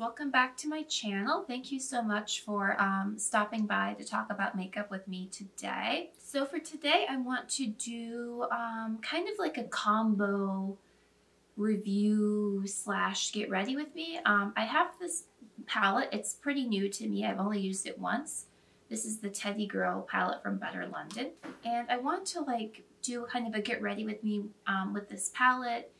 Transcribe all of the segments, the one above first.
welcome back to my channel. Thank you so much for um, stopping by to talk about makeup with me today. So for today I want to do um, kind of like a combo review slash get ready with me. Um, I have this palette, it's pretty new to me, I've only used it once. This is the Teddy Girl palette from Butter London and I want to like do kind of a get ready with me um, with this palette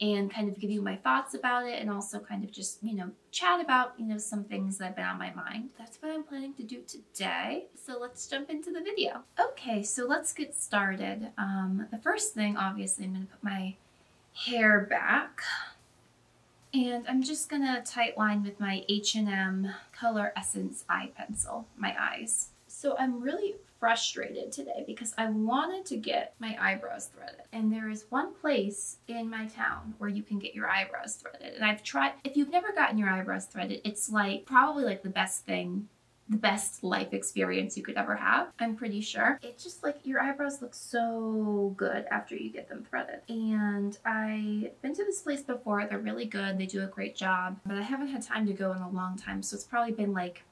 and kind of give you my thoughts about it and also kind of just, you know, chat about, you know, some things that have been on my mind. That's what I'm planning to do today. So let's jump into the video. Okay, so let's get started. Um, the first thing, obviously, I'm to put my hair back. And I'm just going to tight line with my H&M Color Essence eye pencil, my eyes. So I'm really frustrated today because I wanted to get my eyebrows threaded. And there is one place in my town where you can get your eyebrows threaded. And I've tried, if you've never gotten your eyebrows threaded, it's like probably like the best thing the best life experience you could ever have, I'm pretty sure. It's just like your eyebrows look so good after you get them threaded. And I've been to this place before, they're really good, they do a great job, but I haven't had time to go in a long time, so it's probably been like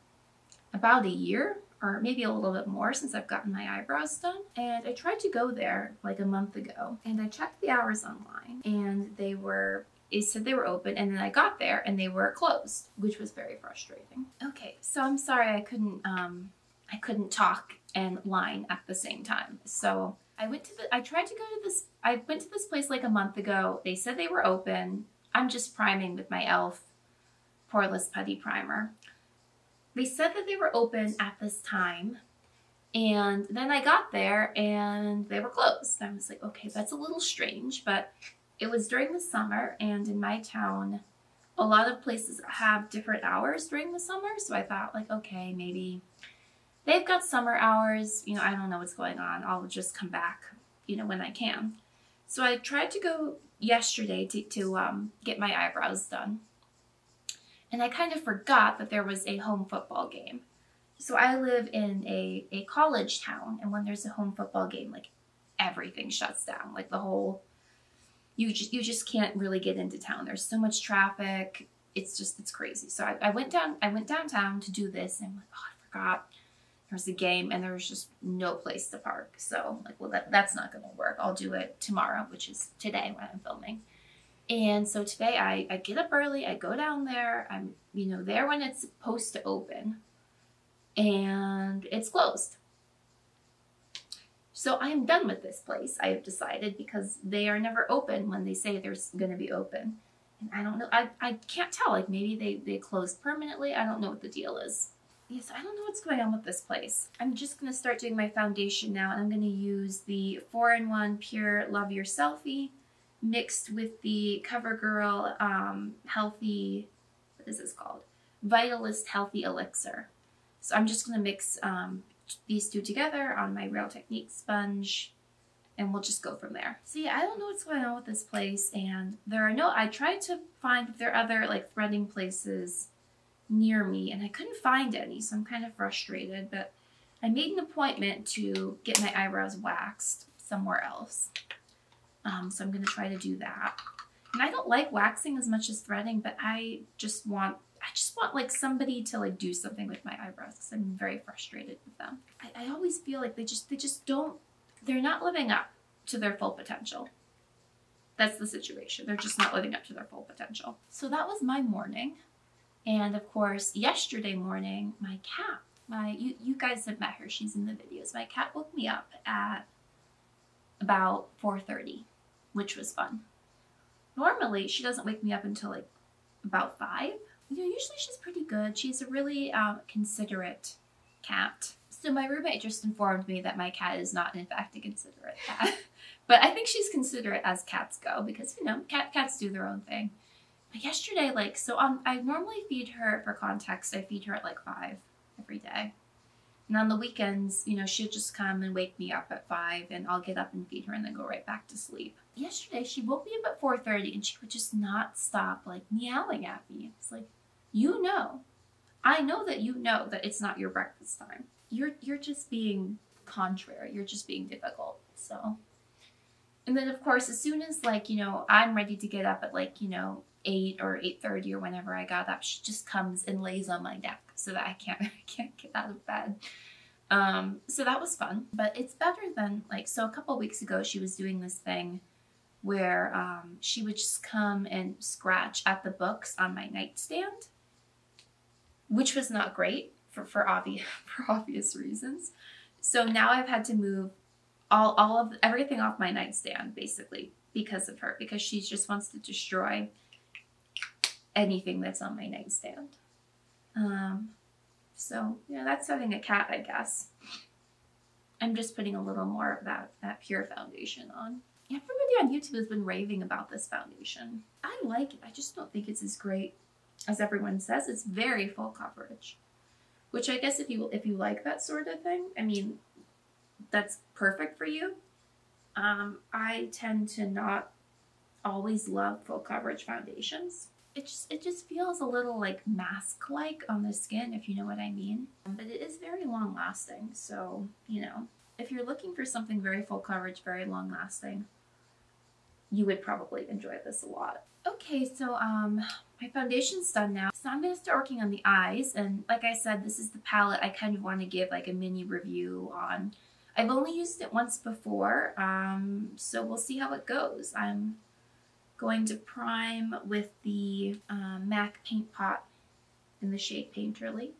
about a year or maybe a little bit more since I've gotten my eyebrows done. And I tried to go there like a month ago and I checked the hours online and they were it said they were open and then I got there and they were closed, which was very frustrating. Okay, so I'm sorry I couldn't um I couldn't talk and line at the same time. So I went to the I tried to go to this I went to this place like a month ago. They said they were open. I'm just priming with my e.l.f. Poreless Putty Primer. They said that they were open at this time. And then I got there and they were closed. I was like, okay, that's a little strange, but it was during the summer and in my town, a lot of places have different hours during the summer. So I thought like, okay, maybe they've got summer hours. You know, I don't know what's going on. I'll just come back, you know, when I can. So I tried to go yesterday to, to um, get my eyebrows done and I kind of forgot that there was a home football game. So I live in a, a college town, and when there's a home football game, like everything shuts down. Like the whole, you just you just can't really get into town. There's so much traffic. It's just it's crazy. So I, I went down I went downtown to do this, and I'm like, oh, I forgot there's a game, and there was just no place to park. So like, well, that that's not gonna work. I'll do it tomorrow, which is today when I'm filming. And so today I, I get up early, I go down there, I'm, you know, there when it's supposed to open and it's closed. So I am done with this place, I have decided, because they are never open when they say they're going to be open. And I don't know, I, I can't tell, like maybe they, they closed permanently, I don't know what the deal is. Yes, I don't know what's going on with this place. I'm just going to start doing my foundation now, and I'm going to use the 4-in-1 Pure Love Your Selfie mixed with the CoverGirl um, Healthy, what is this called? Vitalist Healthy Elixir. So I'm just going to mix um, these two together on my Real Technique sponge and we'll just go from there. See, I don't know what's going on with this place and there are no, I tried to find if there are other like threading places near me and I couldn't find any so I'm kind of frustrated but I made an appointment to get my eyebrows waxed somewhere else. Um, so I'm going to try to do that. And I don't like waxing as much as threading, but I just want I just want like somebody to like do something with my eyebrows because I'm very frustrated with them. I, I always feel like they just they just don't they're not living up to their full potential. That's the situation. They're just not living up to their full potential. So that was my morning. And of course, yesterday morning, my cat, my you, you guys have met her, she's in the videos. My cat woke me up at about 4.30, which was fun. Normally, she doesn't wake me up until like about 5. You know, usually she's pretty good. She's a really um, considerate cat. So my roommate just informed me that my cat is not in fact a considerate cat. but I think she's considerate as cats go because, you know, cat cats do their own thing. But yesterday, like, so um, I normally feed her, for context, I feed her at like 5 every day. And on the weekends, you know, she'll just come and wake me up at 5 and I'll get up and feed her and then go right back to sleep. Yesterday, she woke me up at 4.30 and she would just not stop, like, meowing at me. It's like, you know. I know that you know that it's not your breakfast time. You're, you're just being contrary. You're just being difficult. So... And then, of course, as soon as, like, you know, I'm ready to get up at, like, you know, 8 or 8.30 or whenever I got up, she just comes and lays on my neck so that I can't, I can't get out of bed. Um, so that was fun, but it's better than like, so a couple weeks ago, she was doing this thing where um, she would just come and scratch at the books on my nightstand, which was not great for, for obvious for obvious reasons. So now I've had to move all, all of everything off my nightstand basically because of her, because she just wants to destroy anything that's on my nightstand. Um, so yeah, that's having a cat, I guess. I'm just putting a little more of that, that pure foundation on. Everybody on YouTube has been raving about this foundation. I like it. I just don't think it's as great as everyone says. It's very full coverage. Which I guess if you if you like that sort of thing, I mean, that's perfect for you. Um, I tend to not always love full coverage foundations. It just it just feels a little like mask like on the skin, if you know what I mean. But it is very long lasting, so you know if you're looking for something very full coverage, very long lasting, you would probably enjoy this a lot. Okay, so um, my foundation's done now. So I'm to start working on the eyes. And like I said, this is the palette I kind of want to give like a mini review on. I've only used it once before, um, so we'll see how it goes. I'm going to prime with the um, MAC Paint Pot in the shade Painterly.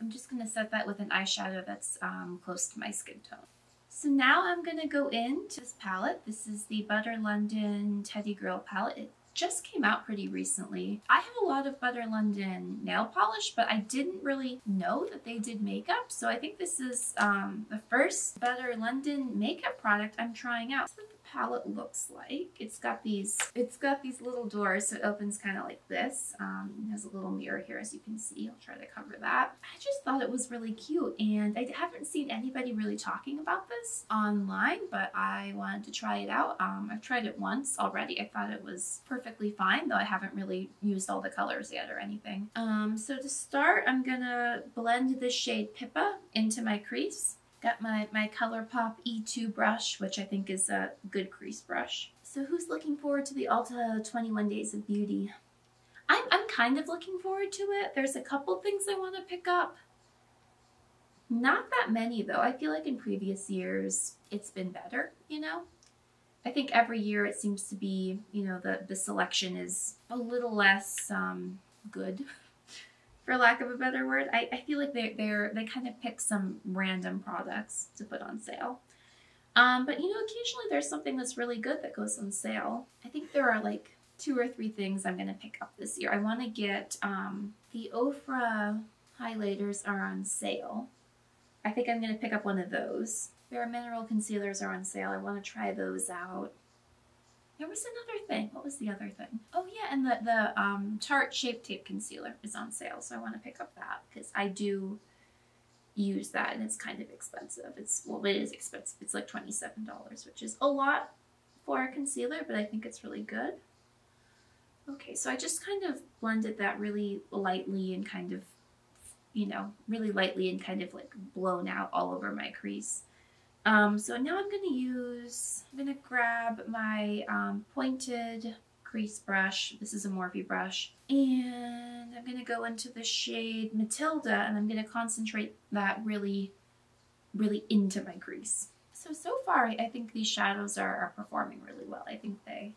I'm just going to set that with an eyeshadow that's um, close to my skin tone. So now I'm going to go into this palette. This is the Butter London Teddy Girl palette. It just came out pretty recently. I have a lot of Butter London nail polish, but I didn't really know that they did makeup. So I think this is um, the first Butter London makeup product I'm trying out palette looks like. It's got these, it's got these little doors, so it opens kind of like this. Um, has a little mirror here, as you can see. I'll try to cover that. I just thought it was really cute, and I haven't seen anybody really talking about this online, but I wanted to try it out. Um, I've tried it once already. I thought it was perfectly fine, though I haven't really used all the colors yet or anything. Um, so to start, I'm gonna blend the shade Pippa into my crease. Got my, my ColourPop E2 brush, which I think is a good crease brush. So who's looking forward to the Ulta 21 Days of Beauty? I'm, I'm kind of looking forward to it. There's a couple things I want to pick up. Not that many though. I feel like in previous years it's been better, you know? I think every year it seems to be, you know, the, the selection is a little less um, good for lack of a better word. I, I feel like they they're they kind of pick some random products to put on sale. Um, but you know, occasionally there's something that's really good that goes on sale. I think there are like two or three things I'm gonna pick up this year. I want to get um, the Ofra highlighters are on sale. I think I'm gonna pick up one of those. Bare Mineral concealers are on sale. I want to try those out. There was another thing. What was the other thing? Oh yeah, and the, the um, Tarte Shape Tape Concealer is on sale, so I want to pick up that because I do use that and it's kind of expensive. It's, well, it is expensive. It's like $27, which is a lot for a concealer, but I think it's really good. Okay, so I just kind of blended that really lightly and kind of, you know, really lightly and kind of like blown out all over my crease. Um, so now I'm going to use, I'm going to grab my um, pointed crease brush. This is a Morphe brush. And I'm going to go into the shade Matilda and I'm going to concentrate that really, really into my crease. So, so far I think these shadows are, are performing really well. I think they,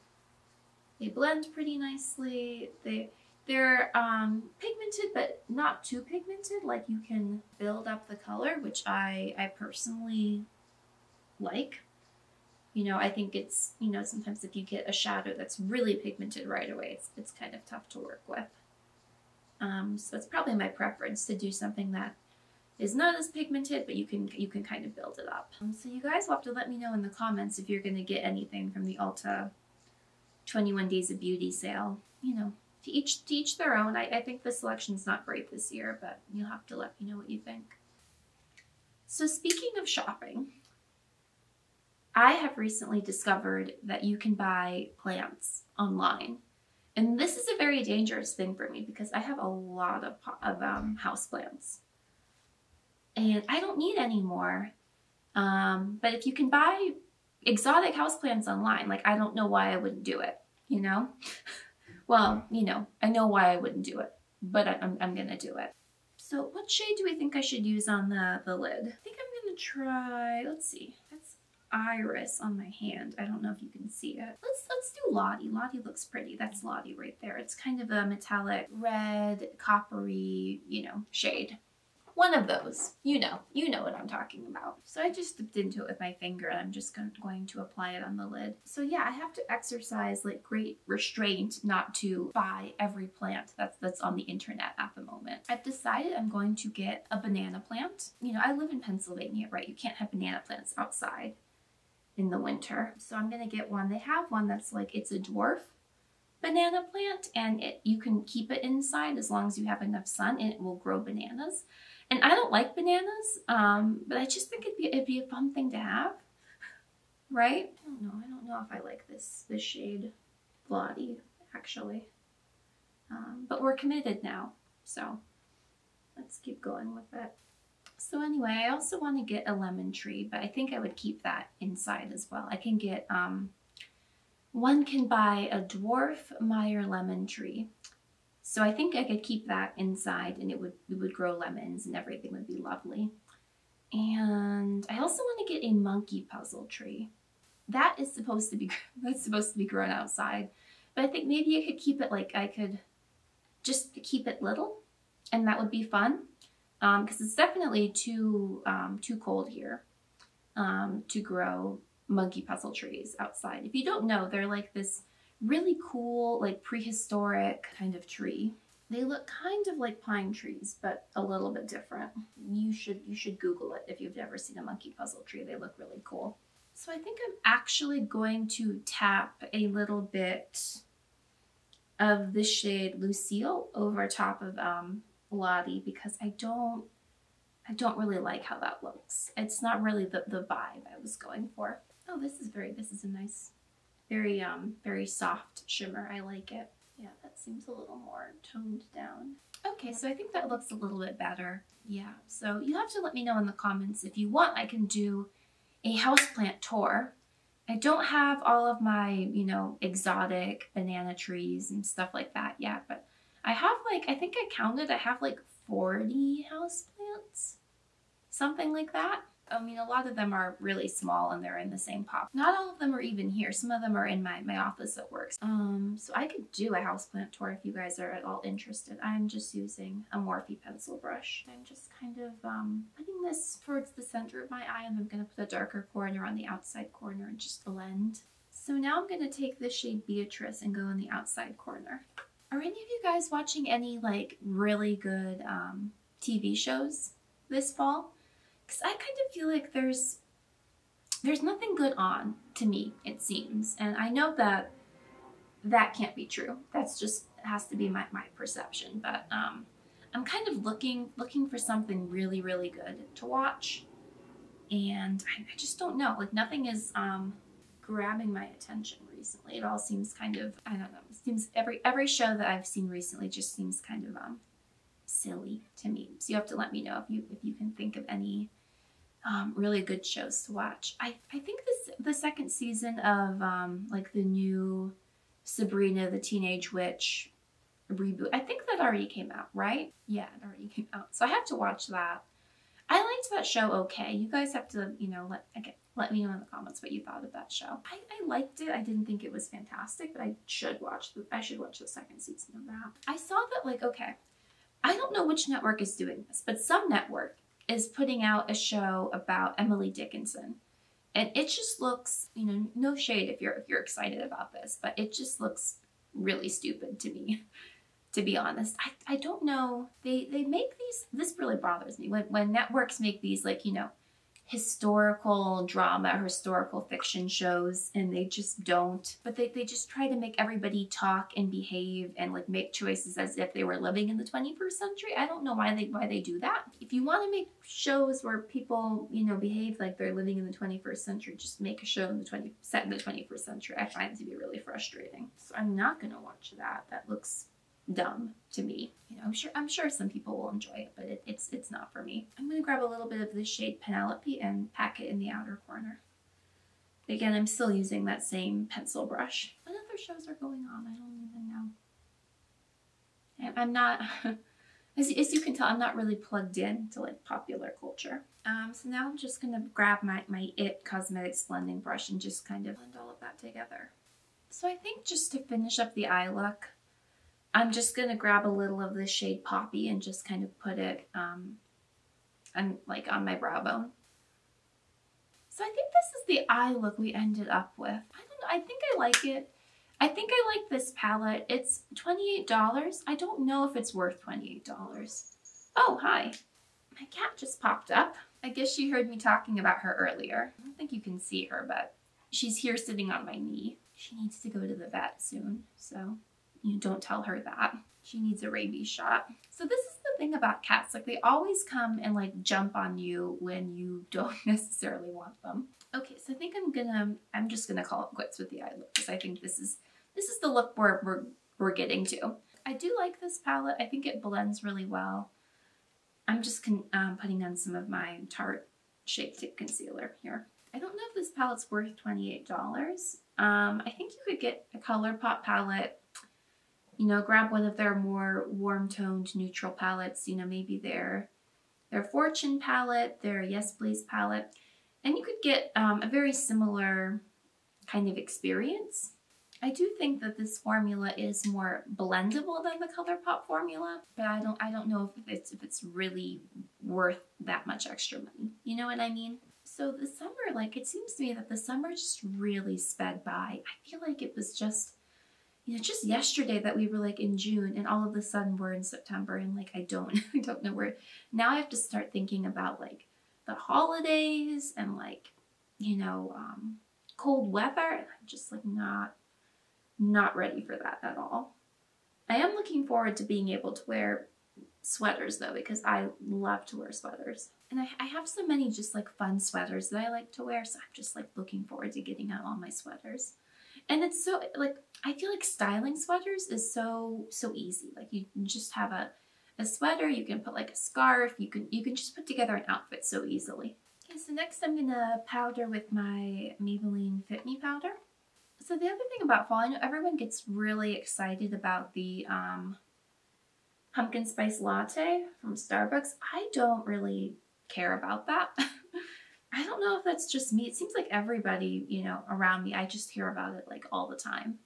they blend pretty nicely. They, they're um, pigmented, but not too pigmented. Like you can build up the color, which I, I personally like. You know, I think it's, you know, sometimes if you get a shadow that's really pigmented right away, it's, it's kind of tough to work with. Um, so it's probably my preference to do something that is not as pigmented, but you can you can kind of build it up. Um, so you guys will have to let me know in the comments if you're going to get anything from the Ulta 21 Days of Beauty sale. You know, to each, to each their own. I, I think the selection's not great this year, but you'll have to let me know what you think. So speaking of shopping, I have recently discovered that you can buy plants online. And this is a very dangerous thing for me because I have a lot of, of um, house plants. And I don't need any more. Um, but if you can buy exotic houseplants online, like I don't know why I wouldn't do it, you know? Well, you know, I know why I wouldn't do it, but I, I'm, I'm gonna do it. So what shade do we think I should use on the, the lid? I think I'm gonna try, let's see, iris on my hand. I don't know if you can see it. Let's let's do Lottie. Lottie looks pretty. That's Lottie right there. It's kind of a metallic red, coppery, you know, shade. One of those. You know. You know what I'm talking about. So I just dipped into it with my finger and I'm just going to apply it on the lid. So yeah, I have to exercise like great restraint not to buy every plant that's that's on the internet at the moment. I've decided I'm going to get a banana plant. You know, I live in Pennsylvania, right? You can't have banana plants outside in the winter. So I'm to get one. They have one that's like, it's a dwarf banana plant and it you can keep it inside as long as you have enough sun and it will grow bananas. And I don't like bananas, um, but I just think it'd be, it'd be a fun thing to have, right? I don't know. I don't know if I like this, this shade Lottie, actually. Um, but we're committed now, so let's keep going with it. So anyway, I also want to get a lemon tree, but I think I would keep that inside as well. I can get, um, one can buy a dwarf Meyer lemon tree so I think I could keep that inside and it would, it would grow lemons and everything would be lovely. And I also want to get a monkey puzzle tree. That is supposed to be, that's supposed to be grown outside. But I think maybe I could keep it like I could just keep it little and that would be fun. Um, cause it's definitely too, um, too cold here, um, to grow monkey puzzle trees outside. If you don't know, they're like this really cool, like prehistoric kind of tree. They look kind of like pine trees, but a little bit different. You should you should Google it if you've never seen a monkey puzzle tree. They look really cool. So I think I'm actually going to tap a little bit of the shade Lucille over top of um, Lottie because I don't I don't really like how that looks. It's not really the, the vibe I was going for. Oh, this is very, this is a nice very, um, very soft shimmer. I like it. Yeah, that seems a little more toned down. Okay, so I think that looks a little bit better. Yeah, so you have to let me know in the comments if you want I can do a houseplant tour. I don't have all of my, you know, exotic banana trees and stuff like that yet, but I have like, I think I counted, I have like 40 houseplants, something like that. I mean, a lot of them are really small and they're in the same pot. Not all of them are even here. Some of them are in my, my office at work. Um, so I could do a houseplant tour if you guys are at all interested. I'm just using a Morphe pencil brush. I'm just kind of um, putting this towards the center of my eye and I'm going to put a darker corner on the outside corner and just blend. So now I'm going to take this shade Beatrice and go in the outside corner. Are any of you guys watching any like really good um, TV shows this fall? because I kind of feel like there's there's nothing good on to me it seems. And I know that that can't be true. That's just has to be my, my perception. But um, I'm kind of looking looking for something really really good to watch. And I, I just don't know. Like nothing is um, grabbing my attention recently it all seems kind of I don't know seems every every show that I've seen recently just seems kind of um silly to me so you have to let me know if you if you can think of any um, really good shows to watch. I, I think this the second season of um, like the new Sabrina the Teenage Witch reboot. I think that already came out, right? Yeah, it already came out. So I have to watch that. That show okay. You guys have to, you know, let okay, let me know in the comments what you thought of that show. I, I liked it. I didn't think it was fantastic, but I should watch the I should watch the second season of that. I saw that like okay, I don't know which network is doing this, but some network is putting out a show about Emily Dickinson. And it just looks, you know, no shade if you're if you're excited about this, but it just looks really stupid to me, to be honest. I, I don't know. They they make these this really bothers me when when networks make these like, you know, historical drama, historical fiction shows, and they just don't. But they, they just try to make everybody talk and behave and like make choices as if they were living in the 21st century. I don't know why they why they do that. If you want to make shows where people, you know, behave like they're living in the 21st century, just make a show in the 20 set in the 21st century. I find it to be really frustrating. So I'm not gonna watch that. That looks dumb to me. You know, I'm sure I'm sure some people will enjoy it, but it, it's it's not for me. I'm gonna grab a little bit of the shade Penelope and pack it in the outer corner. Again, I'm still using that same pencil brush. What other shows are going on? I don't even know. I'm not, as, as you can tell, I'm not really plugged in to like popular culture. Um, so now I'm just gonna grab my, my IT Cosmetics blending brush and just kind of blend all of that together. So I think just to finish up the eye look, I'm just gonna grab a little of the shade Poppy and just kind of put it um, on, like on my brow bone. So I think this is the eye look we ended up with. I don't know, I think I like it. I think I like this palette. It's $28. I don't know if it's worth $28. Oh, hi. My cat just popped up. I guess she heard me talking about her earlier. I don't think you can see her, but she's here sitting on my knee. She needs to go to the vet soon, so you don't tell her that. She needs a rabies shot. So this is the thing about cats. Like they always come and like jump on you when you don't necessarily want them. Okay, so I think I'm gonna, I'm just gonna call it quits with the eye look because I think this is this is the look we're, we're, we're getting to. I do like this palette. I think it blends really well. I'm just um, putting on some of my Tarte Shape Tape Concealer here. I don't know if this palette's worth $28. Um, I think you could get a ColourPop palette, you know, grab one of their more warm-toned neutral palettes, you know, maybe their, their Fortune palette, their Yes Please palette, and you could get um, a very similar kind of experience I do think that this formula is more blendable than the ColourPop formula, but I don't I don't know if it's if it's really worth that much extra money. You know what I mean? So the summer, like it seems to me that the summer just really sped by. I feel like it was just you know, just yesterday that we were like in June and all of a sudden we're in September and like I don't I don't know where now I have to start thinking about like the holidays and like, you know, um cold weather and I'm just like not not ready for that at all. I am looking forward to being able to wear sweaters though because I love to wear sweaters. And I, I, have so many just like fun sweaters that I like to wear so I'm just like looking forward to getting out all my sweaters. And it's so like I feel like styling sweaters is so so easy. Like you just have a a sweater, you can put like a scarf, you can you can just put together an outfit so easily. Okay, so next I'm gonna powder with my Maybelline Fit Me powder. So the other thing about fall, I know everyone gets really excited about the um, pumpkin spice latte from Starbucks. I don't really care about that. I don't know if that's just me. It seems like everybody, you know, around me, I just hear about it like all the time.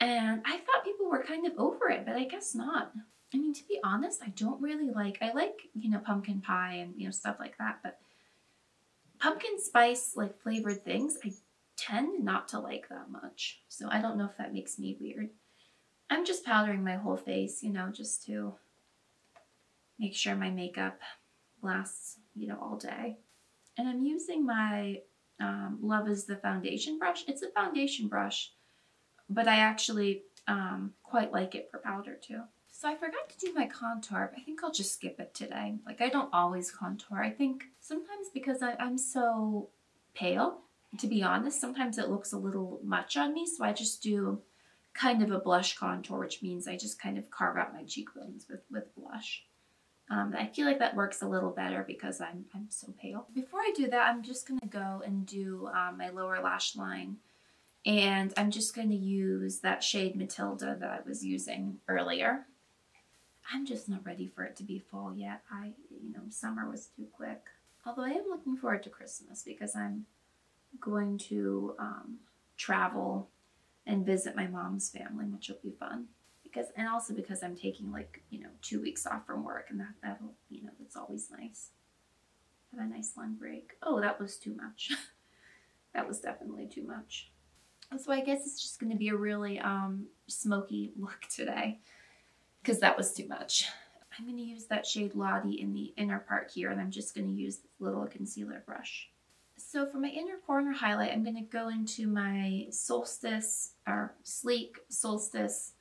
And I thought people were kind of over it, but I guess not. I mean, to be honest, I don't really like, I like, you know, pumpkin pie and, you know, stuff like that, but pumpkin spice, like flavored things, I tend not to like that much. So I don't know if that makes me weird. I'm just powdering my whole face, you know, just to make sure my makeup lasts, you know, all day. And I'm using my um, Love is the foundation brush. It's a foundation brush, but I actually um, quite like it for powder too. So I forgot to do my contour. I think I'll just skip it today. Like I don't always contour. I think sometimes because I, I'm so pale, to be honest, sometimes it looks a little much on me, so I just do kind of a blush contour, which means I just kind of carve out my cheekbones with, with blush. Um, I feel like that works a little better because I'm, I'm so pale. Before I do that, I'm just going to go and do um, my lower lash line. And I'm just going to use that shade Matilda that I was using earlier. I'm just not ready for it to be fall yet. I, you know, summer was too quick. Although I am looking forward to Christmas because I'm going to um, travel and visit my mom's family, which will be fun. Because and also because I'm taking like you know two weeks off from work, and that that'll you know that's always nice. Have a nice long break. Oh, that was too much. that was definitely too much. So I guess it's just going to be a really um, smoky look today because that was too much. I'm going to use that shade Lottie in the inner part here and I'm just going to use this little concealer brush. So for my inner corner highlight, I'm going to go into my Solstice or Sleek Solstice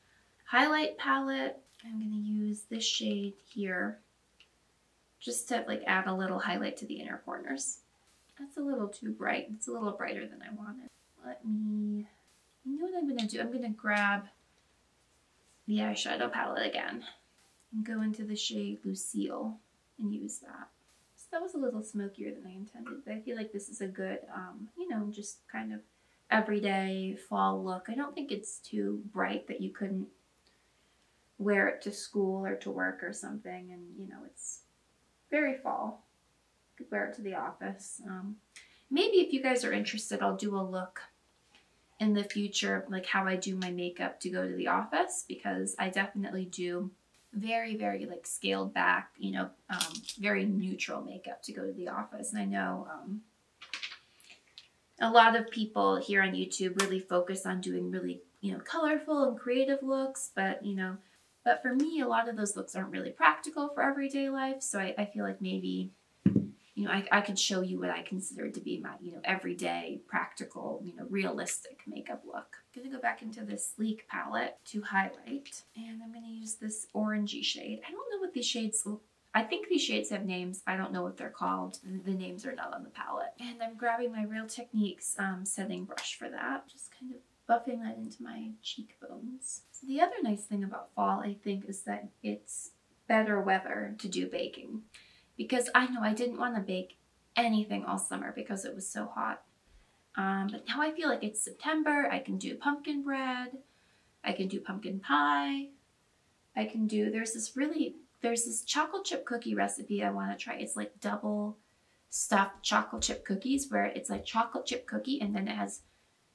highlight palette. I'm going to use this shade here just to like add a little highlight to the inner corners. That's a little too bright. It's a little brighter than I wanted. Let me, you know what I'm to do? I'm going to grab the eyeshadow palette again and go into the shade Lucille and use that So that was a little smokier than I intended, but I feel like this is a good, um, you know, just kind of everyday fall look. I don't think it's too bright that you couldn't wear it to school or to work or something. And, you know, it's very fall. Could wear it to the office. Um, maybe if you guys are interested, I'll do a look in the future, like how I do my makeup to go to the office because I definitely do very, very like scaled back, you know, um, very neutral makeup to go to the office. And I know um, a lot of people here on YouTube really focus on doing really, you know, colorful and creative looks, but you know, but for me, a lot of those looks aren't really practical for everyday life. So I, I feel like maybe you know, I, I could show you what I consider to be my, you know, everyday, practical, you know, realistic makeup look. I'm to go back into this sleek palette to highlight, and I'm to use this orangey shade. I don't know what these shades look I think these shades have names. I don't know what they're called. The names are not on the palette. And I'm grabbing my Real Techniques um, setting brush for that. Just kind of buffing that into my cheekbones. The other nice thing about fall, I think, is that it's better weather to do baking because I know I didn't want to bake anything all summer because it was so hot. Um, but now I feel like it's September. I can do pumpkin bread. I can do pumpkin pie. I can do, there's this really, there's this chocolate chip cookie recipe I want to try. It's like double stuffed chocolate chip cookies where it's like chocolate chip cookie and then it has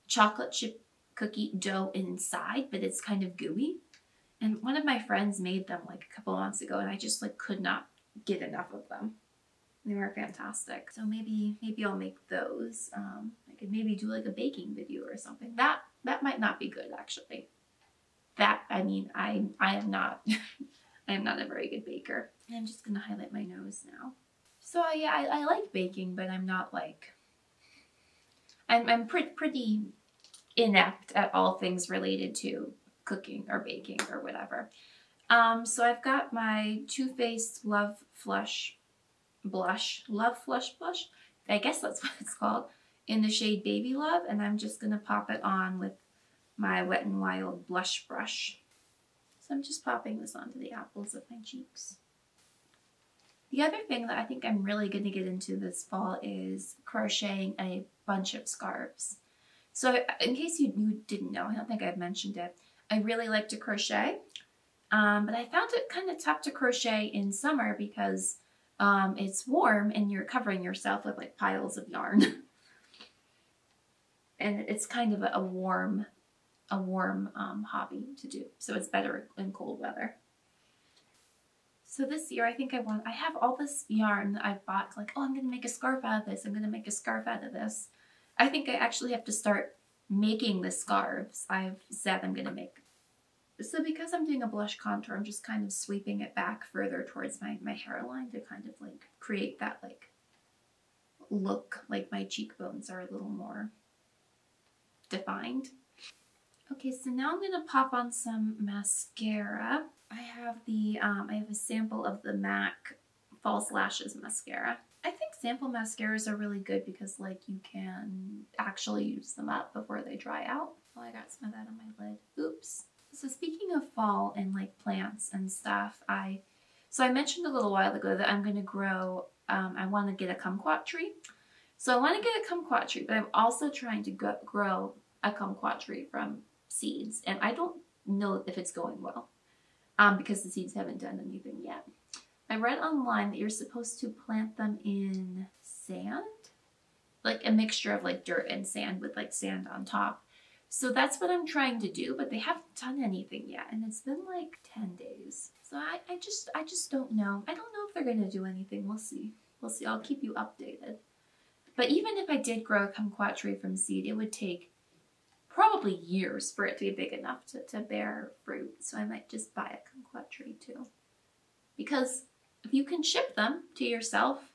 chocolate chip cookie dough inside, but it's kind of gooey. And one of my friends made them like a couple months ago and I just like could not get enough of them. They were fantastic. So maybe maybe I'll make those. Um, I could maybe do like a baking video or something. That that might not be good actually. That I mean I I am not I am not a very good baker. I'm just gonna highlight my nose now. So yeah, I, I like baking, but I'm not like I'm I'm pretty pretty inept at all things related to cooking or baking or whatever. Um, so I've got my Too Faced Love Flush blush, Love Flush blush, I guess that's what it's called, in the shade Baby Love, and I'm just going to pop it on with my Wet n Wild blush brush. So I'm just popping this onto the apples of my cheeks. The other thing that I think I'm really going to get into this fall is crocheting a bunch of scarves. So in case you, you didn't know, I don't think I've mentioned it, I really like to crochet. Um, but I found it kind of tough to crochet in summer because um, it's warm and you're covering yourself with like piles of yarn. and it's kind of a, warm, a warm um, hobby to do. So it's better in cold weather. So this year I think I want, I have all this yarn that I've bought like, oh, I'm going to make a scarf out of this. I'm going to make a scarf out of this. I think I actually have to start making the scarves. I've said I'm to make so because I'm doing a blush contour, I'm just kind of sweeping it back further towards my, my hairline to kind of like create that like look like my cheekbones are a little more defined. Okay, so now I'm to pop on some mascara. I have the, um, I have a sample of the MAC False Lashes Mascara. I think sample mascaras are really good because like you can actually use them up before they dry out. Oh, I got some of that on my lid. Oops. So speaking of fall and like plants and stuff, I so I mentioned a little while ago that I'm going to grow, um, I want to get a kumquat tree. So I want to get a kumquat tree, but I'm also trying to grow a kumquat tree from seeds. And I don't know if it's going well um, because the seeds haven't done anything yet. I read online that you're supposed to plant them in sand, like a mixture of like dirt and sand with like sand on top. So that's what I'm trying to do, but they haven't done anything yet. And it's been like 10 days. So I, I just I just don't know. I don't know if they're going to do anything. We'll see. We'll see. I'll keep you updated. But even if I did grow a kumquat tree from seed, it would take probably years for it to be big enough to, to bear fruit. So I might just buy a kumquat tree too. Because if you can ship them to yourself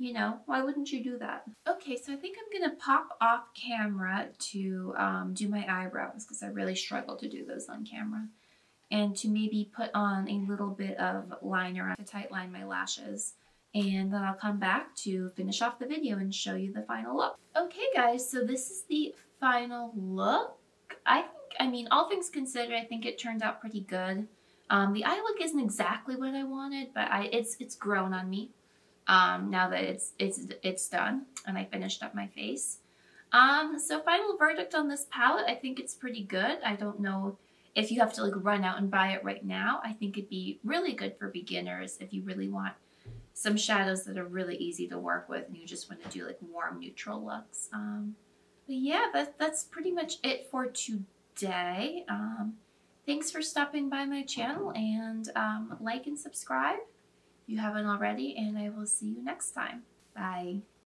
you know, why wouldn't you do that? Okay, so I think I'm to pop off camera to um, do my eyebrows because I really struggle to do those on camera. And to maybe put on a little bit of liner to tight line my lashes. And then I'll come back to finish off the video and show you the final look. Okay guys, so this is the final look. I think, I mean, all things considered, I think it turned out pretty good. Um, the eye look isn't exactly what I wanted, but I, it's, it's grown on me um, now that it's, it's, it's done and I finished up my face. Um, so final verdict on this palette, I think it's pretty good. I don't know if you have to like run out and buy it right now, I think it'd be really good for beginners if you really want some shadows that are really easy to work with and you just want to do like warm neutral looks. Um, but yeah, that, that's pretty much it for today. Um, thanks for stopping by my channel and um, like and subscribe if you haven't already and I will see you next time. Bye.